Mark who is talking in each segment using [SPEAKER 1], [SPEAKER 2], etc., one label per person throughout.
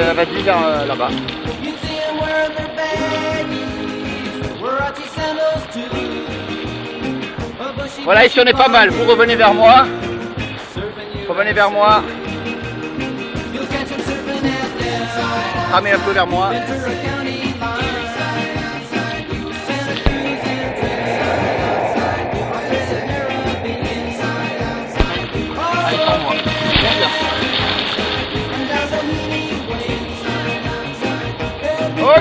[SPEAKER 1] euh, vas-y vers euh, là-bas. Voilà, ici on est pas mal. Vous revenez vers moi. Revenez vers moi. Ramez un peu vers moi.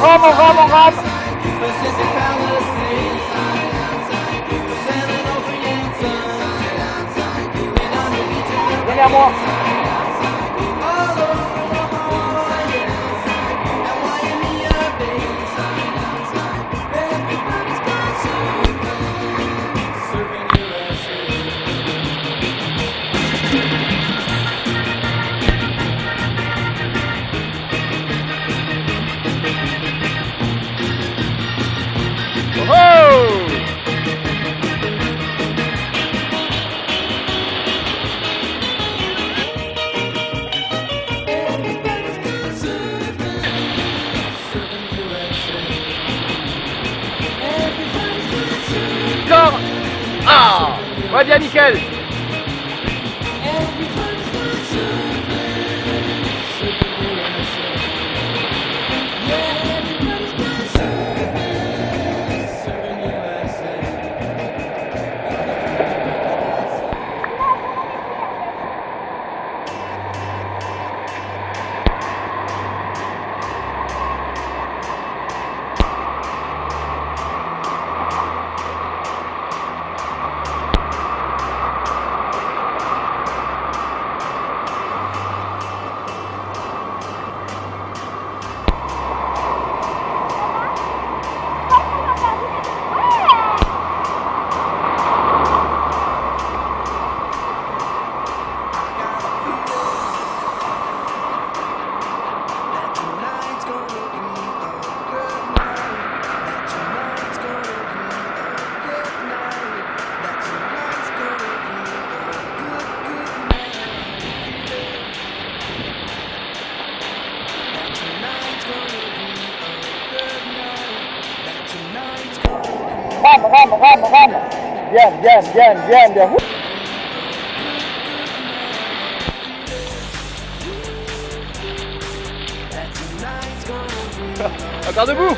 [SPEAKER 1] rame, on rame, on. Ouais bien nickel Rame, rame, rame, rame Bien, bien, bien, bien, bien. Encore debout